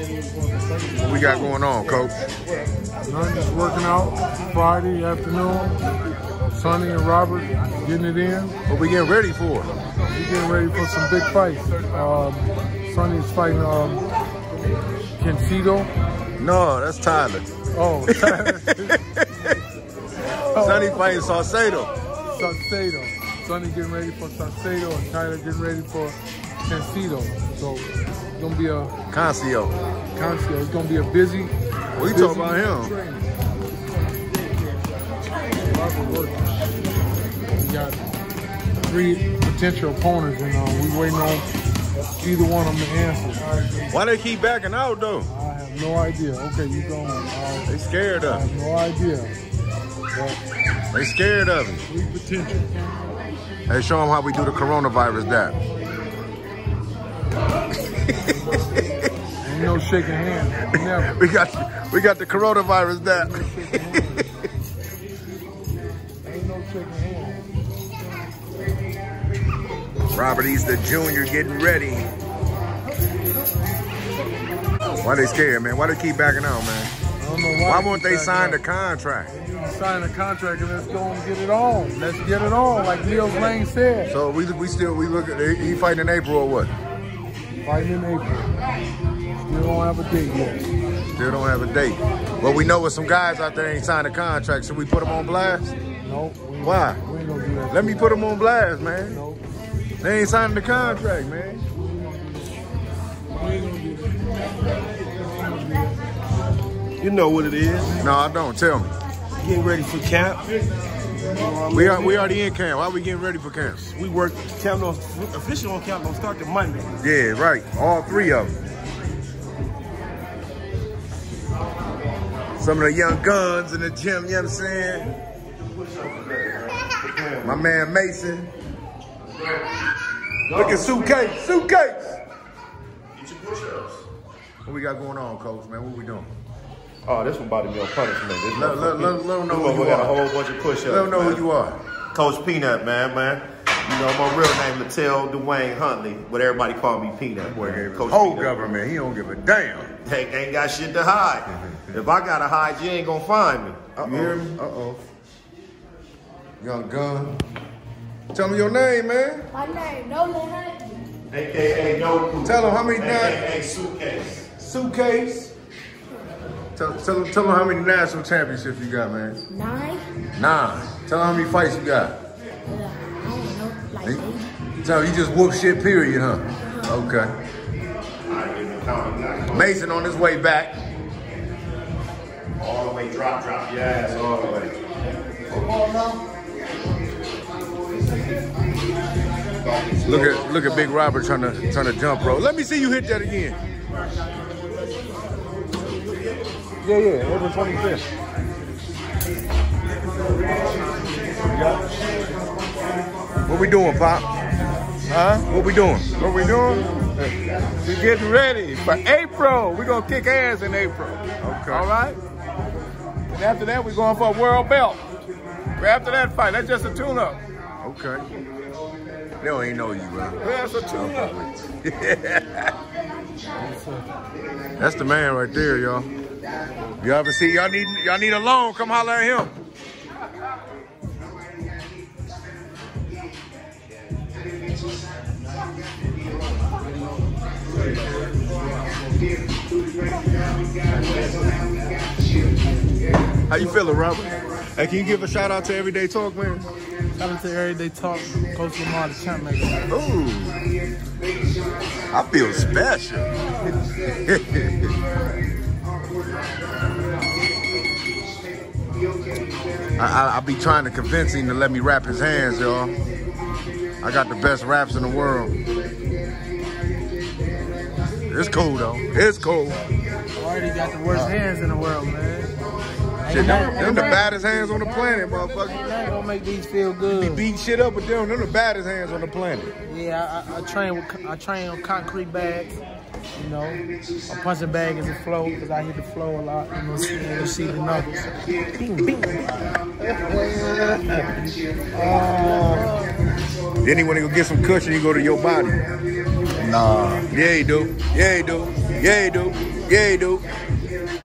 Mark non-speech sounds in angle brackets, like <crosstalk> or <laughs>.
What we got going on, Coach? Nothing, just working out Friday afternoon. Sonny and Robert getting it in. What we getting ready for? We getting ready for some big fights. Um, Sonny's fighting um. No, that's Tyler. Oh, <laughs> Sonny fighting Saucedo. Saucedo. Sonny getting ready for Saucedo and Tyler getting ready for Kencito. So it's gonna be a Concio. Concio. It's gonna be a busy. What you talking about him? training. Robert working. We got three potential opponents, and uh, we waiting on either one of them to answer. Why they keep backing out though? I have no idea. Okay, you going? Uh, They scared I of have no idea. But They scared of him. three potential. Hey, show them how we do the coronavirus dab. Ain't no shaking hands. Never. We got we got the coronavirus dab. Ain't no shaking hands. Robert Easter Jr. getting ready. Why they scared, man? Why they keep backing out, man? I don't know why. Why won't they sign the contract? sign the contract and let's go and get it on. Let's get it on, like Neil Lane said. So we we still we look at he fighting in April or what? Fighting in April. Still don't have a date yet. Still don't have a date. But we know with some guys out there ain't signed a contract. Should we put them on blast? Nope. We Why? We ain't gonna do that. Let me put them on blast, man. Nope. They ain't signing the contract, man. We ain't gonna do that. You know what it is. No, I don't. Tell me. Getting ready for camp. We are we already in camp. Why are we getting ready for camp? We work camp on official on camp don't start till Monday. Yeah, right. All three of them. Some of the young guns in the gym, you know what I'm saying? My man Mason. Look at suitcase, suitcase. Get your push-ups. What we got going on, coach, man? What we doing? Oh, this one about to be on punishment. This Let- let- let- let 'em know who you got are. a whole bunch of push-ups. Let them know man. who you are. Coach Peanut, man, man. You know my real name, Latel Dwayne Huntley, but everybody call me Peanut. Boy man. gave his Coach whole Peanut. government. He don't give a damn. Hey, ain't got shit to hide. <laughs> if I gotta hide, you ain't gonna find me. You hear me? Uh oh. Young gun. Tell me your name, man. My name, Nolan Hunt. AKA no. Tell 'em how many times. AKA suitcase. Suitcase. Tell, tell, tell them how many national championships you got, man. Nine. Nine. Tell them how many fights you got. Uh, I don't know, like Hey, eight. Tell them you just whoop shit, period, huh? Okay. Mason on his way back. All the way, drop, drop your ass all the way. Look at look at Big Robert trying to trying to jump rope. Let me see you hit that again. Yeah, yeah, April 25th. What we doing, Pop? Huh? What we doing? What we doing? We getting ready for April. we gonna kick ass in April. Okay. All right? And after that, we going for a world belt. After that fight, that's just a tune-up. Okay. They don't even know you, bro. That's a tune-up. <laughs> That's the man right there, y'all. Y'all ever see y'all need y'all need a loan? Come holler at him. How you feeling, Robert? Hey, can you give a shout out to Everyday Talk, man? Shout out to Everyday Talk, Coach Lamar, the champ maker. Ooh, I feel special. <laughs> I, I, I be trying to convince him to let me wrap his hands, y'all. I got the best wraps in the world. It's cool though. It's cool. Already got the worst uh, hands in the world, man. Shit, them, them the baddest hands on the planet, motherfucker. That gonna make these feel Be good. beating shit up with them. Them the baddest hands on the planet. Yeah, I, I, I train with I train on concrete bags. You know, a punching bag is a flow because I hit the flow a lot. You know, see, you see the numbers. Bing, bing. Uh. Then he wanna go get some cushion, you go to your body. Nah. Yeah, he do. Yeah, he do. Yeah, he do. Yeah, dude.